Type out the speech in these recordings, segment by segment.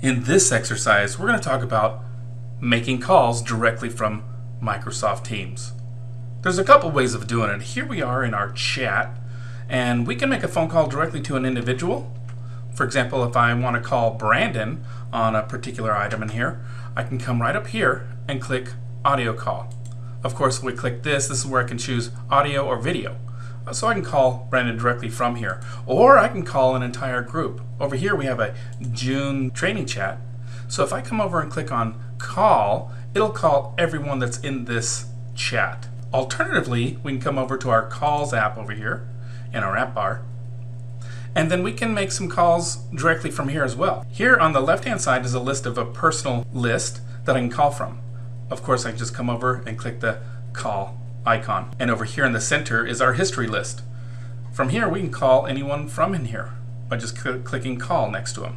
In this exercise, we're going to talk about making calls directly from Microsoft Teams. There's a couple ways of doing it. Here we are in our chat, and we can make a phone call directly to an individual. For example, if I want to call Brandon on a particular item in here, I can come right up here and click audio call. Of course, we click this, this is where I can choose audio or video. So I can call Brandon directly from here. Or I can call an entire group. Over here we have a June training chat. So if I come over and click on call, it'll call everyone that's in this chat. Alternatively, we can come over to our calls app over here in our app bar. And then we can make some calls directly from here as well. Here on the left hand side is a list of a personal list that I can call from. Of course, I can just come over and click the call icon. And over here in the center is our history list. From here, we can call anyone from in here by just cl clicking call next to them.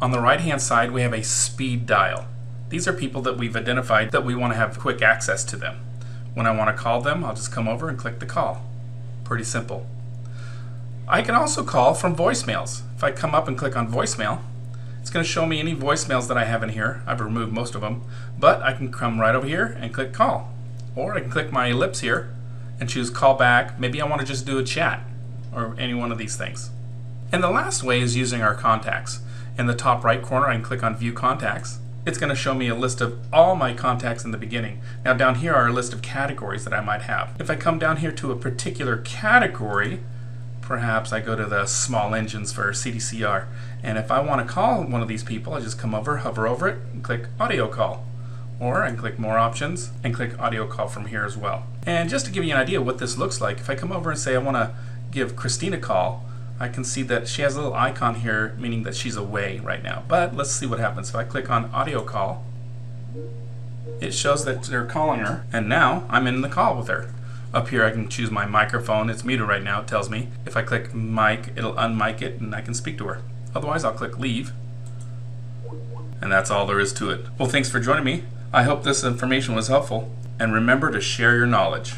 On the right hand side, we have a speed dial. These are people that we've identified that we want to have quick access to them. When I want to call them, I'll just come over and click the call. Pretty simple. I can also call from voicemails. If I come up and click on voicemail, it's going to show me any voicemails that I have in here. I've removed most of them, but I can come right over here and click call. Or I can click my ellipse here and choose call back. Maybe I want to just do a chat or any one of these things. And the last way is using our contacts. In the top right corner, I can click on View Contacts. It's going to show me a list of all my contacts in the beginning. Now down here are a list of categories that I might have. If I come down here to a particular category, perhaps I go to the small engines for CDCR, and if I want to call one of these people, I just come over, hover over it, and click Audio Call. Or I can click more options and click audio call from here as well. And just to give you an idea what this looks like, if I come over and say I want to give Christina a call, I can see that she has a little icon here meaning that she's away right now. But let's see what happens. If I click on audio call, it shows that they're calling her and now I'm in the call with her. Up here I can choose my microphone. It's muted right now, it tells me. If I click mic, it'll unmic it and I can speak to her. Otherwise I'll click leave. And that's all there is to it. Well, thanks for joining me. I hope this information was helpful, and remember to share your knowledge.